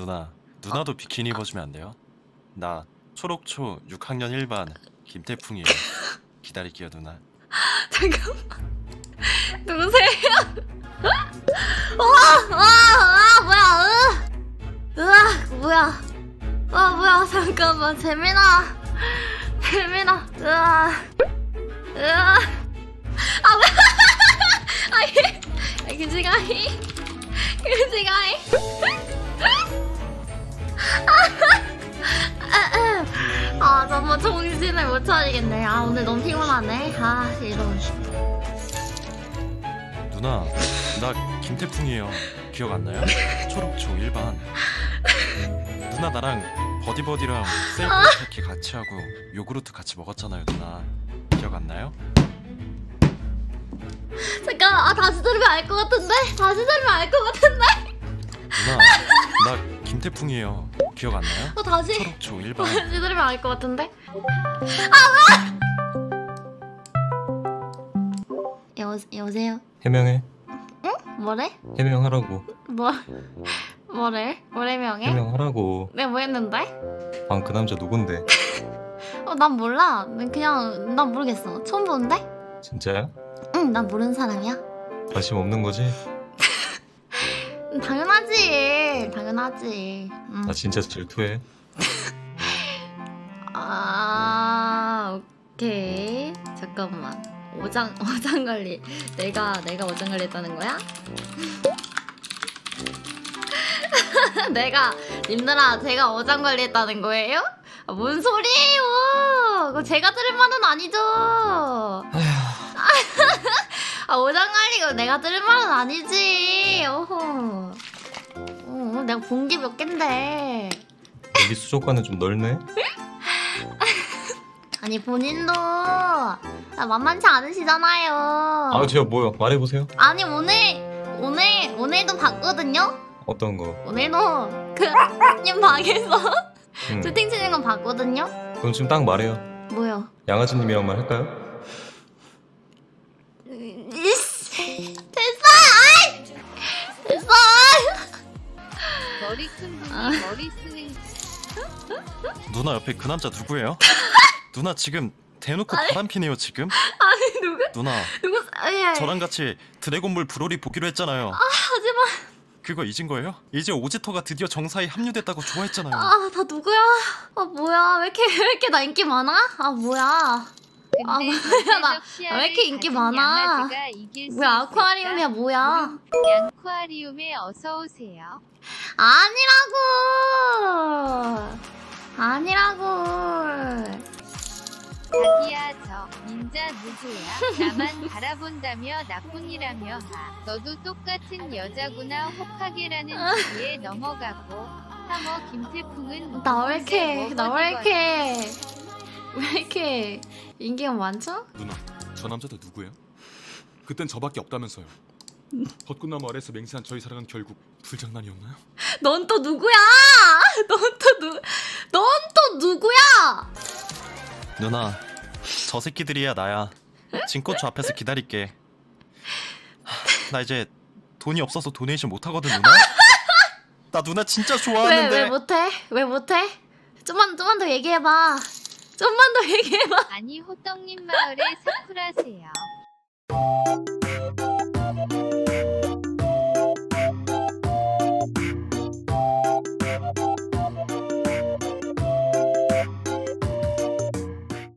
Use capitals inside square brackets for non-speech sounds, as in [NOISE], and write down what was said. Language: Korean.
누나, 누나도 비키니 입어주면 안 돼요? 나 초록초 6학년 1반 김태풍이에요. 기다릴게요, 누나. [LAUGHS] 잠깐만. 누구세요? 와, 와, 아, 뭐야, 으. 으아, 뭐야. 와, 뭐야, 잠깐만. 재민아. 재민아, 으아. 으아. 아, 뭐야. [LAUGHS] 아이, 아, 그지가이. 그지가이. 아, 정말 정신을 못 차리겠네. 아, 오늘 너무 피곤하네. 아, 이런. 누나, 나 김태풍이에요. 기억 안 나요? 초록초 1반. 누나 나랑 버디버디랑 셀프테키 같이 하고 요구르트 같이 먹었잖아요, 누나. 기억 안 나요? 잠깐, 아, 다시 들으면 알 것 같은데? 다시 들으면 알 것 같은데? 누나, 나 김태풍이에요. 기억 안 나요? 어, 다시. 초록초 1반. [LAUGHS] 다시 들으면 알 것 같은데? 아, 왜? 여, 여보세요? 해명해. 뭐래? 해명하라고. 뭐, 뭐래? 뭐래 명해? 해명하라고. 내가 뭐 했는데? 방그 남자 누군데? [LAUGHS] 어, 난 몰라. 그냥, 난 모르겠어. 처음 보는데? 진짜야? 응, 난 모르는 사람이야. 관심 없는 거지? 음, 당연하지. 당연하지. 응. 나 진짜 질투해. [LAUGHS] 아, 오케이. 잠깐만. 오장, 오장 [LAUGHS] 관리. 내가, 내가 오장 관리 했다는 거야? [LAUGHS] 내가, 님들아, 제가 오장 관리 했다는 거예요? 아, 뭔 소리예요? 그거 제가 들을 말은 아니죠. 아, 오장 관리가 내가 들을 말은 아니지. 오호. 어, 내가 본 게 몇 갠데. 여기 수족관은 좀 넓네? [LAUGHS] 아니 본인도 나 만만치 않으시잖아요. 아, 제가 뭐요? 말해보세요. 아니 오늘 오늘 오늘도 봤거든요. 어떤 거? 오늘도 그님 방에서 응. 채팅 치는 거 봤거든요. 그럼 지금 딱 말해요. 뭐요? 양아지님이란 말 할까요? 이씨 됐어. 아이! 됐어. 머리 큰 분이 아. 머리 쓰는 누나 옆에 그 남자 누구예요? [LAUGHS] 누나 지금 대놓고 바람피네요, 지금. 아니 누구 누나, 누구 예. 저랑 같이 드래곤볼 브로리 보기로 했잖아요. 하지마. 그거 잊은 거예요? 이제 오지터가 드디어 정사에 합류됐다고 좋아했잖아요. 아 다 누구야? 아 뭐야 왜 이렇게 왜 이렇게 나 인기 많아? 아 뭐야? 아, 뭐야, [LAUGHS] 나- 왜 이렇게 인기 많아? 뭐야 아쿠아리움이야? 뭐야? 양쿠아리움에 어서 오세요. 아니라고 아니라고 자기야 저 닌자 누구야? 나만 [LAUGHS] 바라본다며 나뿐이라며 하. 너도 똑같은 여자구나 혹하게라는 뒤에 넘어가고 3호 김태풍은 나왜 이렇게 나왜 먹어주거든. 이렇게 왜 [LAUGHS] 이렇게 인기가 많죠? 누나, 저 남자도 누구예요? 그땐 저밖에 없다면서요. 벚꽃나무 아래서 맹세한 저희 사랑은 결국 불장난이었나요? [LAUGHS] 넌 또 누구야? [LAUGHS] 넌 또 누? 넌 또 누구야? 누나, 저 새끼들이야 나야. 진꽃주 앞에서 기다릴게. 하, 나 이제 돈이 없어서 도네이션 못 하거든 누나. 나 누나 진짜 왜 좋아하는데. 왜 못해? 왜 못해? 좀만 좀만 더 얘기해봐. 좀만 더 얘기해봐. 아니 호떡님 마을에 사쿠라세요.